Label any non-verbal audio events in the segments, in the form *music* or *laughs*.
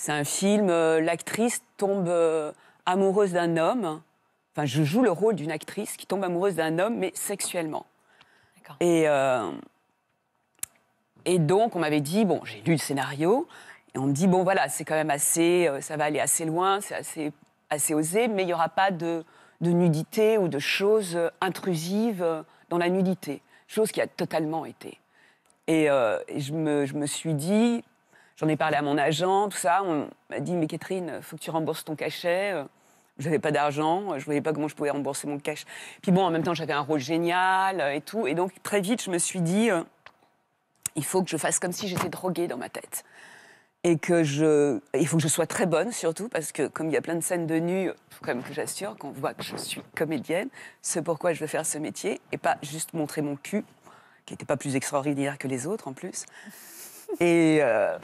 C'est un film, euh, l'actrice tombe euh, amoureuse d'un homme. Enfin, je joue le rôle d'une actrice qui tombe amoureuse d'un homme, mais sexuellement. D'accord. Et, euh, et donc, on m'avait dit, bon, j'ai lu le scénario, et on me dit, bon, voilà, c'est quand même assez, ça va aller assez loin, c'est assez, assez osé, mais il n'y aura pas de, de nudité ou de choses intrusives dans la nudité. Chose qui a totalement été. Et, euh, et je, me, je me suis dit, j'en ai parlé à mon agent, tout ça, on m'a dit, mais Catherine, faut que tu rembourses ton cachet. Euh, Je n'avais pas d'argent, je ne voyais pas comment je pouvais rembourser mon cash. Puis bon, en même temps, j'avais un rôle génial euh, et tout. Et donc, très vite, je me suis dit, euh, il faut que je fasse comme si j'étais droguée dans ma tête. Et que je. Il faut que je sois très bonne, surtout, parce que comme il y a plein de scènes de nu, il faut quand même que j'assure qu'on voit que je suis comédienne. C'est pourquoi je veux faire ce métier. Et pas juste montrer mon cul, qui n'était pas plus extraordinaire que les autres en plus. Et. euh,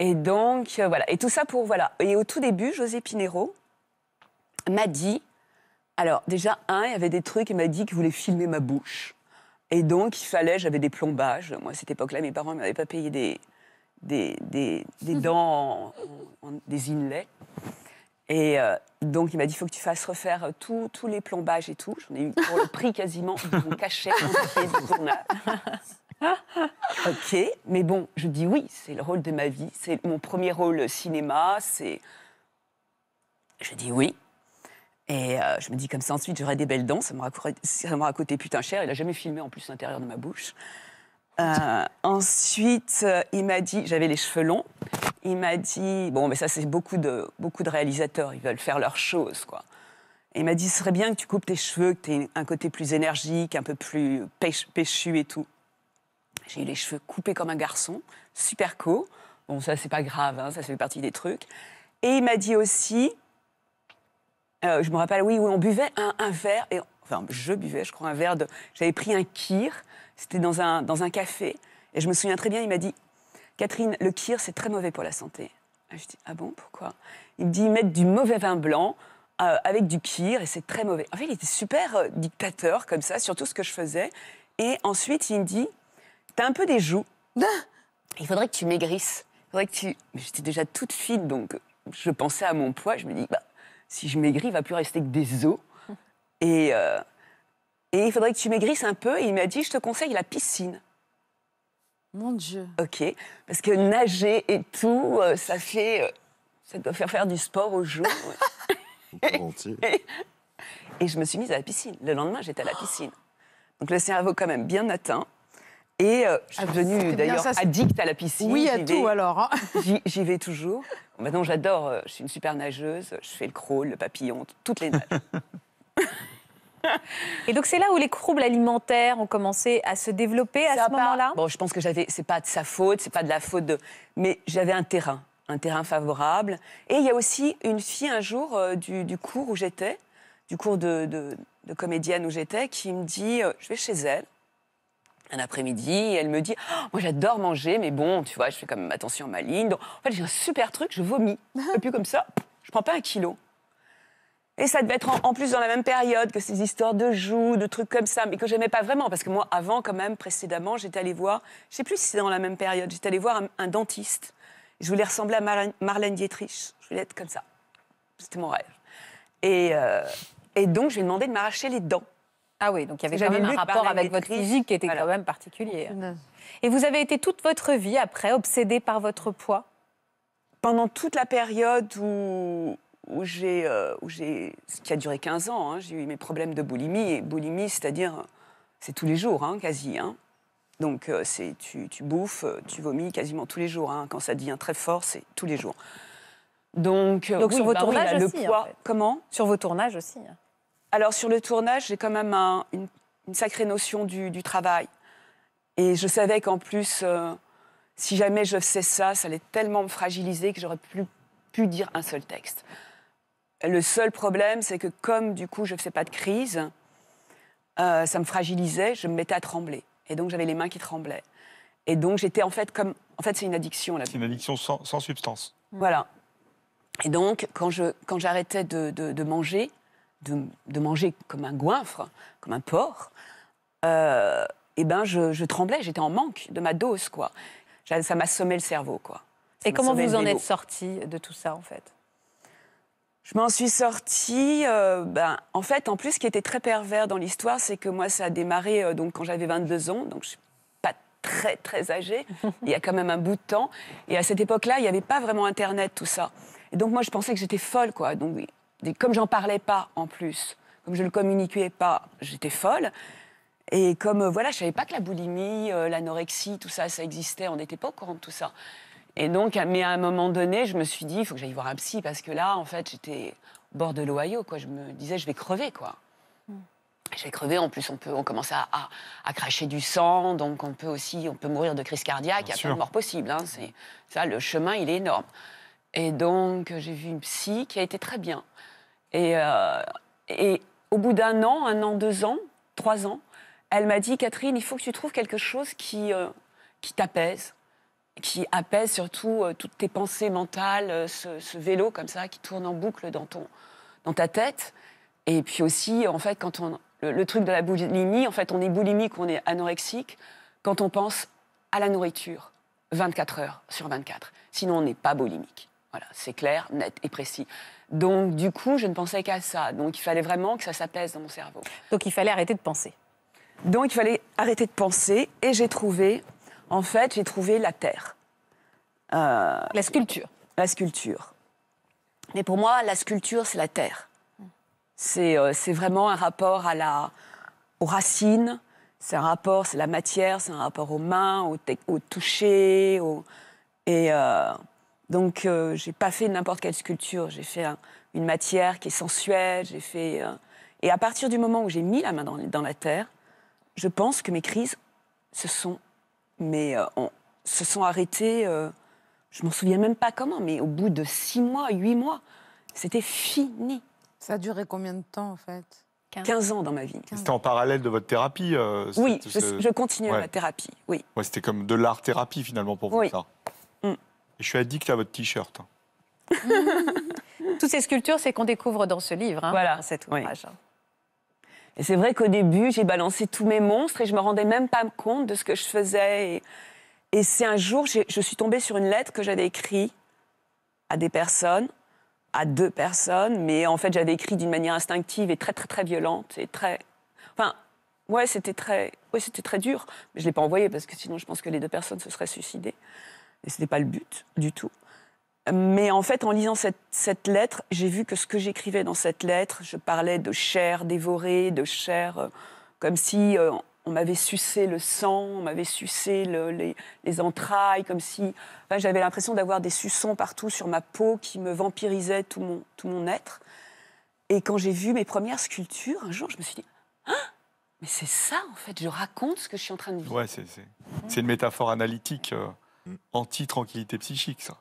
et donc, euh, voilà. Et tout ça pour. Voilà. Et au tout début, José Pinero m'a dit. Alors, déjà, un, il y avait des trucs, il m'a dit qu'il voulait filmer ma bouche. Et donc, il fallait, j'avais des plombages. Moi, à cette époque-là, mes parents ne m'avaient pas payé des, des, des, des dents, en, en- des inlays. Et euh, donc, il m'a dit, il faut que tu fasses refaire tous les plombages et tout. J'en ai eu pour le prix quasiment de mon cachet *laughs* du. Ok, mais bon, je dis oui, c'est le rôle de ma vie, c'est mon premier rôle cinéma, c'est... Je dis oui. Et euh, je me dis comme ça, ensuite, j'aurai des belles dents, ça m'aura coûté- putain cher. Il n'a jamais filmé en plus l'intérieur de ma bouche. Euh, ensuite, euh, il m'a dit, j'avais les cheveux longs, il m'a dit, bon, mais ça, c'est beaucoup de, beaucoup de réalisateurs, ils veulent faire leurs choses, quoi. Et il m'a dit, ce serait bien que tu coupes tes cheveux, que tu aies un côté plus énergique, un peu plus péchu et tout. J'ai eu les cheveux coupés comme un garçon, super court. Bon, ça, c'est pas grave, hein, ça fait partie des trucs. Et il m'a dit aussi, euh, je me rappelle, oui, oui, on buvait un, verre, enfin, je buvais, je crois, un verre de. J'avais pris un kir, c'était dans un, dans un café, et je me souviens très bien, il m'a dit, Catherine, le kir, c'est très mauvais pour la santé. Ah, Je dis, ah bon, pourquoi? Il me dit, mettre du mauvais vin blanc euh, avec du kir, et c'est très mauvais. En fait, il était super euh, dictateur, comme ça, sur tout ce que je faisais. Et ensuite, il me dit, t'as un peu des joues. Il faudrait que tu maigrisses. Il faudrait que tu... Mais J'étais déjà toute fine, donc je pensais à mon poids. Je me dis, bah, si je maigris, il va plus rester que des os. *laughs* Et, euh, et il faudrait que tu maigrisses un peu. Et il m'a dit, je te conseille la piscine. Mon Dieu. Ok, parce que nager et tout, euh, ça fait, euh, ça doit faire faire du sport aux joues. ouais. *laughs* Volontiers. Et je me suis mise à la piscine. Le lendemain, j'étais à la piscine. Donc le cerveau quand même bien atteint. Et euh, je suis Ah, devenue c'est bien, d'ailleurs addict à la piscine. Oui, à tout vais- alors. hein. J'y vais toujours. Bon, maintenant, j'adore. euh, Je suis une super nageuse. Je fais le crawl, le papillon, toutes les nages. *laughs* Et donc c'est là où les troubles alimentaires ont commencé à se développer à Ça ce moment-là? Bon, je pense que j'avais. C'est pas de sa faute, c'est pas de la faute de. Mais j'avais un terrain, un terrain favorable. Et il y a aussi une fille un jour euh, du, du cours où j'étais, du cours de, de- de comédienne où j'étais, qui me dit, euh, je vais chez elle. Un après-midi, et elle me dit Oh, Moi, j'adore manger, mais bon, tu vois, je fais quand même attention à ma ligne. Donc, en fait, j'ai un super truc, je vomis. *laughs* Et puis, comme ça, je prends pas un kilo. Et ça devait être en, en plus dans la même période que ces histoires de joues, de trucs comme ça, mais que j'aimais pas vraiment. Parce que moi, avant, quand même, précédemment, j'étais allée voir, je sais plus si c'est dans la même période, j'étais allée voir un, un dentiste. Je voulais ressembler à Marlène, Marlène Dietrich. Je voulais être comme ça. C'était mon rêve. Et, euh, et donc, je lui ai demandé de m'arracher les dents. Ah oui, donc il y avait quand même un rapport avec votre physique qui était voilà. quand même particulier. Et vous avez été toute votre vie après obsédée par votre poids? Pendant toute la période où, où j'ai, euh, où j'ai, ce qui a duré 15 ans, hein, j'ai eu mes problèmes de boulimie. Et boulimie, c'est-à-dire, c'est tous les jours, hein, quasi. hein. Donc, euh, c'est, tu, tu bouffes, euh, tu vomis quasiment tous les jours. hein. Quand ça devient très fort, c'est tous les jours. Donc, euh, Donc, oui, sur vos bah oui, tournages là, le aussi, en poids. fait. Comment? Sur vos tournages aussi. Alors sur le tournage, j'ai quand même un- une, une sacrée notion du, du travail. Et je savais qu'en plus, euh, si jamais je faisais ça, ça allait tellement me fragiliser que j'aurais plus pu dire un seul texte. Le seul problème, c'est que comme du coup je ne faisais pas de crise, euh, ça me fragilisait, je me mettais à trembler. Et donc j'avais les mains qui tremblaient. Et donc j'étais en fait comme... En fait c'est une addiction. C'est une addiction sans, sans substance. Voilà. Et donc, quand quand j'arrêtais de, de- de manger, de, de manger comme un goinfre, comme un porc, euh, eh ben je, je tremblais, j'étais en manque de ma dose, quoi. Ça m'assommait le cerveau, quoi. Ça Et m'a comment vous en êtes sorti de tout ça, en fait? Je m'en suis sortie. euh, ben, en fait, en plus, ce qui était très pervers dans l'histoire, c'est que moi, ça a démarré euh, donc, quand j'avais 22 ans, donc je suis pas très, très âgée. *laughs* il y a quand même un bout de temps. Et à cette époque-là, il n'y avait pas vraiment Internet, tout ça. Et donc, moi, je pensais que j'étais folle, quoi. Donc, comme j'en parlais pas, en plus, comme je le communiquais pas, j'étais folle. Et comme, euh, voilà, je savais pas que la boulimie, euh, l'anorexie, tout ça, ça existait. On n'était pas au courant de tout ça. Et donc, mais à un moment donné, je me suis dit, il faut que j'aille voir un psy parce que là, en fait, j'étais au bord de l'Ohio, quoi. Je me disais, je vais crever, quoi. Je vais crever. En plus, on peut, on commence à, à- à cracher du sang, donc on peut aussi, on peut mourir de crise cardiaque. Il y a plein de morts possibles. Hein. C'est ça, le chemin, il est énorme. Et donc, j'ai vu une psy qui a été très bien. Et, euh, et au bout d'un an, un an, deux ans, trois ans, elle m'a dit, Catherine, il faut que tu trouves quelque chose qui, euh, qui t'apaise qui apaise surtout euh, toutes tes pensées mentales, ce, ce vélo comme ça qui tourne en boucle dans, ton, dans ta tête. Et puis aussi, en fait, quand on, le, le truc de la boulimie, en fait, on est boulimique, on est anorexique quand on pense à la nourriture 24 heures sur 24. Sinon, on n'est pas boulimique. Voilà, c'est clair, net et précis. Donc, du coup, je ne pensais qu'à ça. Donc, il fallait vraiment que ça s'apaise dans mon cerveau. Donc il fallait arrêter de penser. Donc, il fallait arrêter de penser. Et j'ai trouvé, en fait, j'ai trouvé la terre. Euh, La sculpture. la sculpture. Mais pour moi, la sculpture, c'est la terre. C'est euh, c'est vraiment un rapport à la, aux racines, c'est un rapport, c'est la matière, c'est un rapport aux mains, au, au toucher. au- et euh, donc, euh, j'ai pas fait n'importe quelle sculpture. J'ai fait un- une matière qui est sensuelle. J'ai fait. euh, et à partir du moment où j'ai mis la main dans, dans la terre, je pense que mes crises se sont, mais, euh, on- se sont arrêtées. euh, je m'en souviens même pas comment, mais au bout de six mois, huit mois, c'était fini. Ça a duré combien de temps, en fait? 15 ans dans ma vie. C'était en parallèle de votre thérapie euh, Oui, je, je continuais ouais. ma thérapie, oui. Ouais, C'était comme de l'art-thérapie finalement pour vous, Oui. ça. Mm. Et je suis addict à votre t-shirt. *laughs* Toutes ces sculptures, c'est qu'on découvre dans ce livre, hein, Voilà, dans cet oui. ouvrage. Et c'est vrai qu'au début, j'ai balancé tous mes monstres et je me rendais même pas compte de ce que je faisais. Et, et c'est un jour, je suis tombée sur une lettre que j'avais écrite à des personnes, à deux personnes, mais en fait, j'avais écrit d'une manière instinctive et très, très, très violente et très. Enfin, ouais, c'était très, ouais, c'était très dur. Mais je l'ai pas envoyé parce que sinon, je pense que les deux personnes se seraient suicidées. Et ce n'était pas le but du tout. Mais en fait, en lisant cette, lettre, j'ai vu que ce que j'écrivais dans cette lettre, je parlais de chair dévorée, de chair euh, comme si euh, on m'avait sucé le sang, on m'avait sucé le- les, les entrailles, comme si j'avais l'impression d'avoir des suçons partout sur ma peau qui me vampirisaient tout mon, tout mon être. Et quand j'ai vu mes premières sculptures, un jour, je me suis dit, Ah, mais c'est ça, en fait, je raconte ce que je suis en train de vivre. Ouais, c'est une métaphore analytique euh, anti-tranquillité psychique, ça.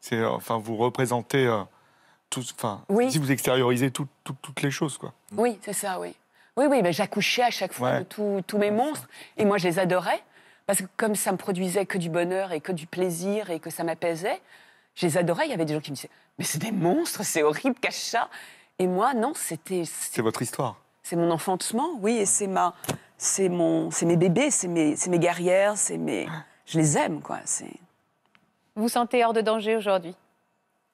C'est euh, enfin vous représentez euh, tout, enfin Oui. si vous extériorisez tout- tout- toutes les choses quoi. Oui, c'est ça, oui. Oui, oui, ben, j'accouchais à chaque fois Ouais. de tous- tous mes monstres. Et moi, je les adorais. Parce que comme ça me produisait que du bonheur et que du plaisir et que ça m'apaisait, je les adorais. Il y avait des gens qui me disaient Mais c'est des monstres, c'est horrible, cache ça. Et moi, non, c'était. C'est votre histoire. C'est mon enfantement, oui, et c'est ma. C'est mon, c'est mes bébés, c'est mes, c'est mes guerrières, c'est mes. *laughs* Je les aime, quoi. C'est. Vous vous sentez hors de danger aujourd'hui?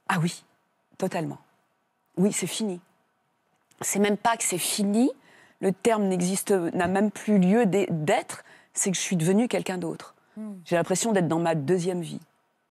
Ah oui, totalement. Oui, c'est fini. C'est même pas que c'est fini. Le terme n'existe, n'a même plus lieu d'être. C'est que je suis devenue quelqu'un d'autre. J'ai l'impression d'être dans ma deuxième vie.